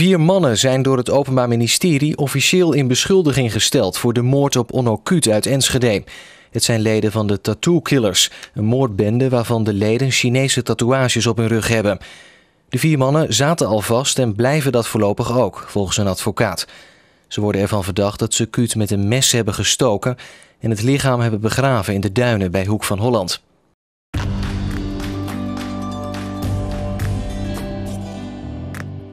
Vier mannen zijn door het Openbaar Ministerie officieel in beschuldiging gesteld voor de moord op Onno Kut uit Enschede. Het zijn leden van de Tattoo Killers, een moordbende waarvan de leden Chinese tatoeages op hun rug hebben. De vier mannen zaten al vast en blijven dat voorlopig ook, volgens een advocaat. Ze worden ervan verdacht dat ze Kut met een mes hebben gestoken en het lichaam hebben begraven in de duinen bij Hoek van Holland.